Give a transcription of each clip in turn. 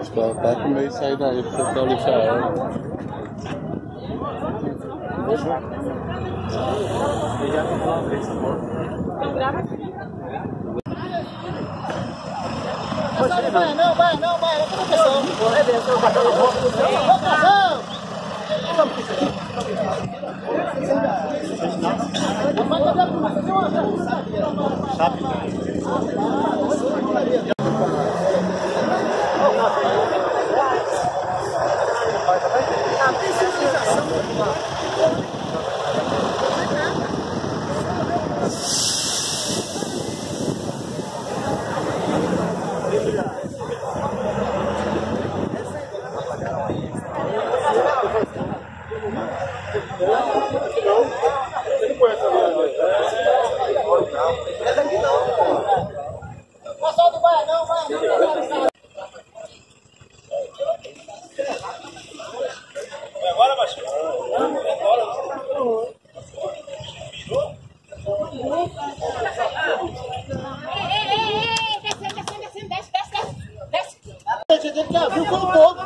Acho que ela até com meio sair daí pra tentar lixar ela. Vai, não, vai, não, vai. É. Pessoal A gente tem que abrir com o povo.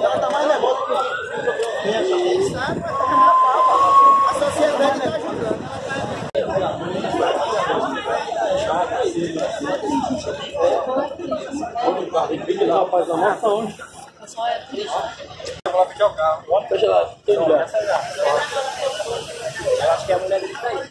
Ela tá mais nervosa que a sociedade está ajudando. Lá, só é triste. Vou lá pedir o carro. Pode pegar lá. Eu acho que é a mulher dele tá aí.